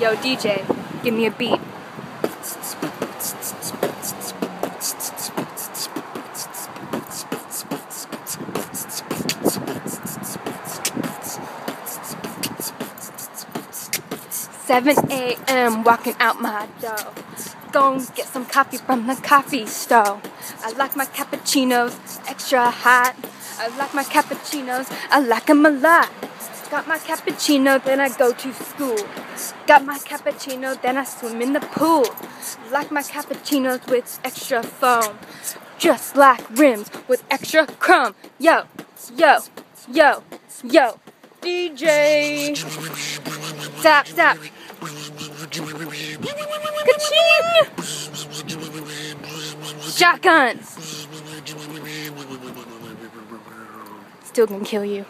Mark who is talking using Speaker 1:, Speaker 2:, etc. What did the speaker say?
Speaker 1: Yo, DJ, give me a beat. Seven a.m. walking out my door. Go get some coffee from the coffee store. I like my cappuccinos extra hot. I like my cappuccinos. I like them a lot. Got my cappuccino, then I go to school. Got my cappuccino, then I swim in the pool. Like my cappuccinos with extra foam. Just like rims with extra chrome. Yo, yo, yo, yo. DJ. Stop, stop. Ka-ching! Shotgun. Still gonna kill you.